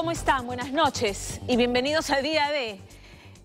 ¿cómo están? Buenas noches y bienvenidos al día de...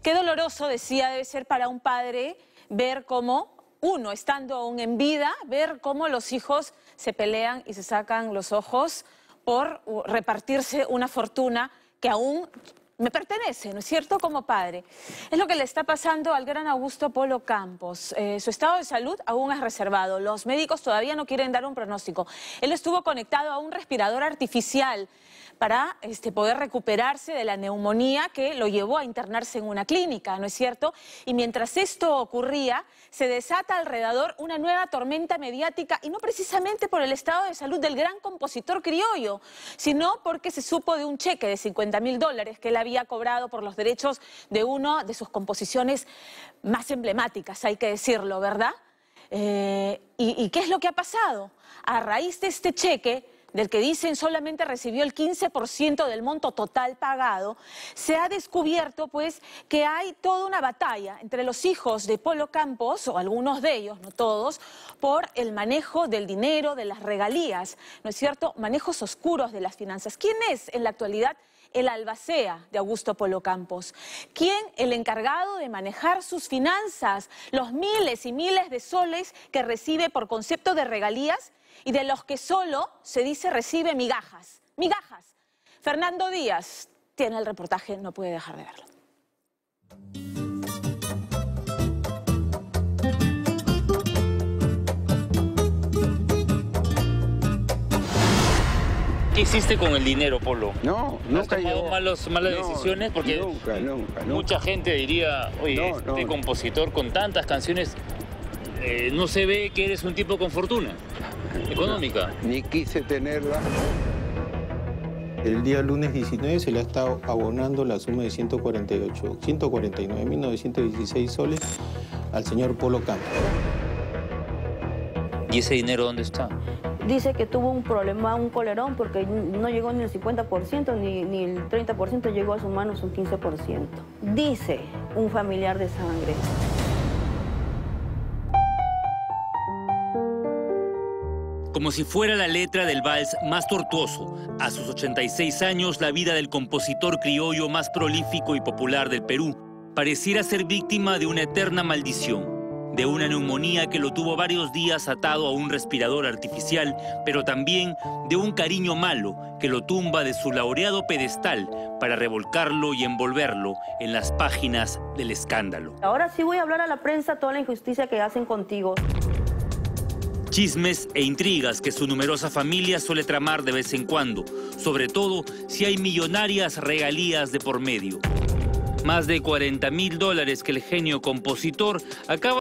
Qué doloroso, decía, debe ser para un padre ver cómo uno, estando aún en vida, ver cómo los hijos se pelean y se sacan los ojos por repartirse una fortuna que aún me pertenece, ¿no es cierto?, como padre. Es lo que le está pasando al gran Augusto Polo Campos. Eh, su estado de salud aún es reservado. Los médicos todavía no quieren dar un pronóstico. Él estuvo conectado a un respirador artificial para este, poder recuperarse de la neumonía que lo llevó a internarse en una clínica, ¿no es cierto? Y mientras esto ocurría, se desata alrededor una nueva tormenta mediática, y no precisamente por el estado de salud del gran compositor criollo, sino porque se supo de un cheque de 50 mil dólares que él había cobrado por los derechos de una de sus composiciones más emblemáticas, hay que decirlo, ¿verdad? Eh, ¿Y qué es lo que ha pasado? A raíz de este cheque, del que dicen solamente recibió el 15% del monto total pagado, se ha descubierto pues que hay toda una batalla entre los hijos de Polo Campos, o algunos de ellos, no todos, por el manejo del dinero, de las regalías, ¿no es cierto? Manejos oscuros de las finanzas. ¿Quién es en la actualidad? El albacea de Augusto Polo Campos. ¿Quién? El encargado de manejar sus finanzas, los miles y miles de soles que recibe por concepto de regalías y de los que solo se dice recibe migajas. Migajas. Fernando Díaz tiene el reportaje, no puede dejar de verlo. ¿Qué hiciste con el dinero, Polo? No, nunca ¿Has tomado malas decisiones? Porque nunca, nunca, mucha gente diría, oye, este compositor con tantas canciones, eh, no se ve que eres un tipo con fortuna económica. Ni quise tenerla. El día lunes 19 se le ha estado abonando la suma de 148, 149.916 soles al señor Polo Campos. ¿Y ese dinero dónde está? Dice que tuvo un problema, un colerón, porque no llegó ni el 50%, ni, ni el 30%, llegó a su mano un 15%. Dice un familiar de sangre. como si fuera la letra del vals más tortuoso. A sus 86 años, la vida del compositor criollo más prolífico y popular del Perú pareciera ser víctima de una eterna maldición, de una neumonía que lo tuvo varios días atado a un respirador artificial, pero también de un cariño malo que lo tumba de su laureado pedestal para revolcarlo y envolverlo en las páginas del escándalo. Ahora sí voy a hablar a la prensa toda la injusticia que hacen contigo. Chismes e intrigas que su numerosa familia suele tramar de vez en cuando, sobre todo si hay millonarias regalías de por medio. Más de 40 mil dólares que el genio compositor acaba